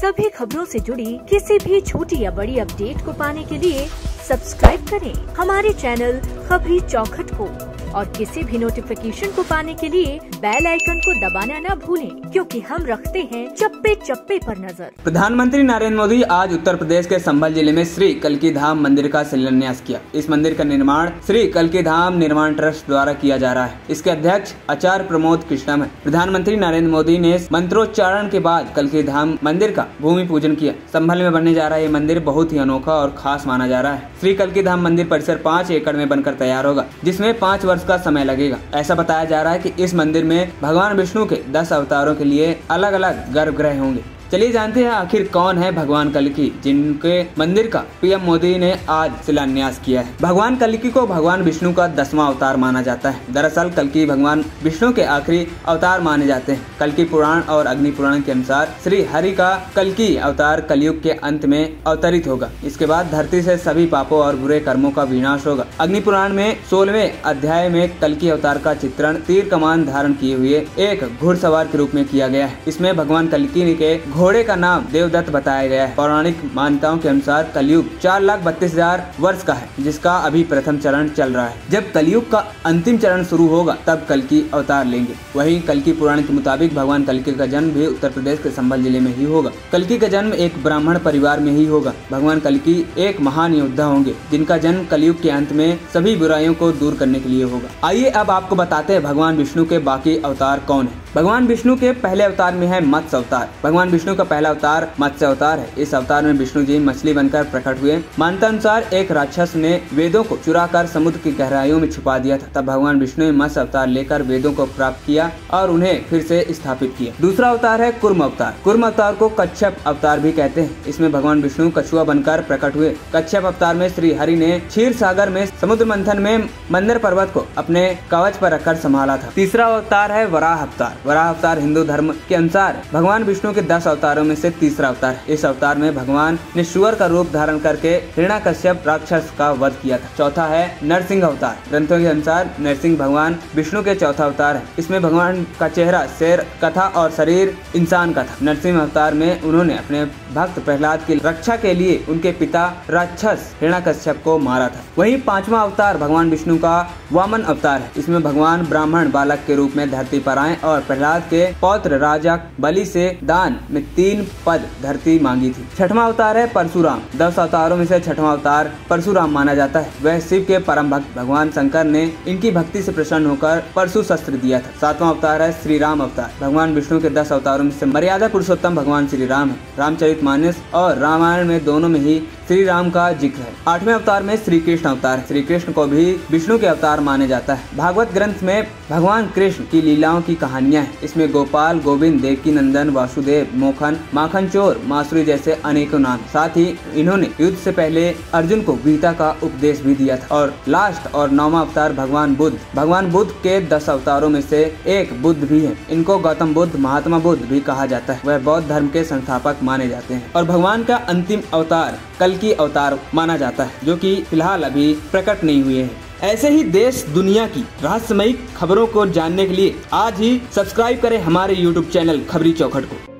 सभी खबरों से जुड़ी किसी भी छोटी या बड़ी अपडेट को पाने के लिए सब्सक्राइब करें हमारे चैनल खबरी चौखट को। और किसी भी नोटिफिकेशन को पाने के लिए बेल आइकन को दबाना न भूलें, क्योंकि हम रखते हैं चप्पे चप्पे पर नज़र। प्रधानमंत्री नरेंद्र मोदी आज उत्तर प्रदेश के संभल ज़िले में श्री कलकी धाम मंदिर का शिलान्यास किया। इस मंदिर का निर्माण श्री कलकी धाम निर्माण ट्रस्ट द्वारा किया जा रहा है। इसके अध्यक्ष आचार्य प्रमोद कृष्णम है। प्रधानमंत्री नरेंद्र मोदी ने मंत्रोच्चारण के बाद कलकी धाम मंदिर का भूमि पूजन किया। संभल में बनने जा रहा ये मंदिर बहुत ही अनोखा और खास माना जा रहा है। श्री कलकी धाम मंदिर परिसर पाँच एकड़ में बनकर तैयार होगा, जिसमें पाँच वर्ष का समय लगेगा। ऐसा बताया जा रहा है कि इस मंदिर में भगवान विष्णु के दस अवतारों के लिए अलग अलग गर्भगृह होंगे। चलिए जानते हैं आखिर कौन है भगवान कलकी, जिनके मंदिर का पीएम मोदी ने आज शिलान्यास किया है। भगवान कलकी को भगवान विष्णु का दसवां अवतार माना जाता है। दरअसल कलकी भगवान विष्णु के आखिरी अवतार माने जाते हैं। कलकी पुराण और अग्नि पुराण के अनुसार श्री हरि का कलकी अवतार कलयुग के अंत में अवतरित होगा। इसके बाद धरती से सभी पापों और बुरे कर्मों का विनाश होगा। अग्नि पुराण में सोलहवें अध्याय में कलकी अवतार का चित्रण तीर कमान धारण किए हुए एक घुड़सवार के रूप में किया गया है। इसमें भगवान कलकी के घोड़े का नाम देवदत्त बताया गया है। पौराणिक मान्यताओं के अनुसार कलयुग चार लाख बत्तीस हज़ार वर्ष का है, जिसका अभी प्रथम चरण चल रहा है। जब कलयुग का अंतिम चरण शुरू होगा, तब कलकी अवतार लेंगे। वहीं कलकी पुराण के मुताबिक भगवान कलकी का जन्म भी उत्तर प्रदेश के संभल ज़िले में ही होगा। कलकी का जन्म एक ब्राह्मण परिवार में ही होगा। भगवान कलकी एक महान योद्धा होंगे, जिनका जन्म कलयुग के अंत में सभी बुराइयों को दूर करने के लिए होगा। आइए अब आपको बताते हैं भगवान विष्णु के बाकी अवतार कौन है। भगवान विष्णु के पहले अवतार में है मत्स्य अवतार। भगवान विष्णु का पहला अवतार मत्स्य अवतार है। इस अवतार में विष्णु जी मछली बनकर प्रकट हुए। मानता अनुसार एक राक्षस ने वेदों को चुराकर समुद्र की गहराइयों में छुपा दिया था। तब भगवान विष्णु ने मत्स्य अवतार लेकर वेदों को प्राप्त किया और उन्हें फिर से स्थापित किया। दूसरा अवतार है कुर्म अवतार। कुर्म अवतार को कच्छप अवतार भी कहते हैं। इसमें भगवान विष्णु कछुआ बनकर प्रकट हुए। कच्छप अवतार में श्री हरि ने क्षीर सागर में समुद्र मंथन में मंदिर पर्वत को अपने कवच पर रखकर संभाला था। तीसरा अवतार है वराह अवतार। वराह अवतार हिंदू धर्म के अनुसार भगवान विष्णु के दस अवतारों में से तीसरा अवतार इस अवतार में भगवान ने सुअर का रूप धारण करके हिरणा कश्यप राक्षस का वध किया था। चौथा है नरसिंह अवतार। ग्रंथों के अनुसार नरसिंह भगवान विष्णु के चौथा अवतार है। इसमें भगवान का चेहरा, शेर, कथा और शरीर इंसान का था। नरसिंह अवतार में उन्होंने अपने भक्त प्रहलाद की रक्षा के लिए उनके पिता राक्षस हिरणा कश्यप को मारा था। वही पांचवा अवतार भगवान विष्णु का वामन अवतार है। इसमें भगवान ब्राह्मण बालक के रूप में धरती पर आए और प्रहलाद के पौत्र राजा बलि से दान में तीन पद धरती मांगी थी। छठवा अवतार है परशुराम। दस अवतारों में से छठवा अवतार परशुराम माना जाता है। वह शिव के परम भक्त भगवान शंकर ने इनकी भक्ति से प्रसन्न होकर परशु शस्त्र दिया था। सातवां अवतार है श्री राम अवतार। भगवान विष्णु के दस अवतारों में से मर्यादा पुरुषोत्तम भगवान श्री राम है। रामचरित मानस और रामायण में दोनों में ही श्री राम का ज़िक्र है। आठवें अवतार में श्री कृष्ण अवतार श्री कृष्ण को भी विष्णु के अवतार माने जाता है। भागवत ग्रंथ में भगवान कृष्ण की लीलाओं की कहानियाँ हैं। इसमें गोपाल, गोविंद, देवकी, नंदन, वासुदेव मोखन माखन चोर मासुरी जैसे अनेकों नाम। साथ ही इन्होंने युद्ध से पहले अर्जुन को गीता का उपदेश भी दिया था। और लास्ट और नौवा अवतार भगवान बुद्ध। भगवान बुद्ध के दस अवतारों में से एक बुद्ध भी है। इनको गौतम बुद्ध, महात्मा बुद्ध भी कहा जाता है। वह बौद्ध धर्म के संस्थापक माने जाते हैं। और भगवान का अंतिम अवतार कल की अवतार माना जाता है, जो कि फ़िलहाल अभी प्रकट नहीं हुए हैं। ऐसे ही देश, दुनिया की रहस्यमयी खबरों को जानने के लिए आज ही सब्सक्राइब करें हमारे यूट्यूब चैनल खबरी चौखट को।